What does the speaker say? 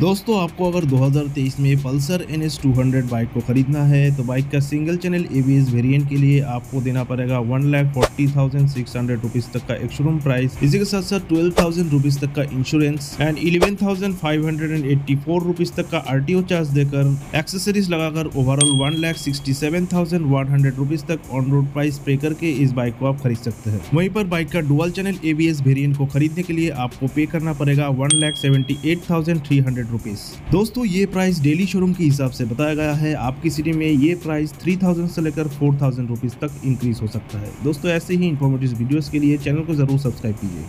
दोस्तों, आपको अगर 2023 में पल्सर एन एस बाइक को खरीदना है तो बाइक का सिंगल चैनल एबीएस वेरिएंट के लिए आपको देना पड़ेगा one lakh forty thousand six hundred rupees तक का एक शोरूम प्राइस इसी के साथ साथ ट्वेल्व थाउज़ेंड रुपीज़ तक का insurance and eleven thousand five hundred and eighty four rupees तक का आरटीओ चार्ज देकर एक्सेसरीज लगाकर overall one lakh sixty seven thousand one hundred rupees तक ऑन रोड प्राइस पे करके इस बाइक को आप खरीद सकते हैं। वहीं पर बाइक का डुअल चैनल एबीएस वेरिएंट को खरीदने के लिए आपको पे करना पड़ेगा one lakh seventy eight thousand three hundred hundred rupees दोस्तों, ये प्राइस डेली शोरूम के हिसाब से बताया गया है। आपकी सिटी में ये प्राइस थ्री थाउज़ेंड से लेकर फोर थाउज़ेंड रुपीज़ तक इंक्रीज हो सकता है। दोस्तों, ऐसे ही इन्फॉर्मेटिव वीडियोस के लिए चैनल को ज़रूर सब्सक्राइब कीजिए।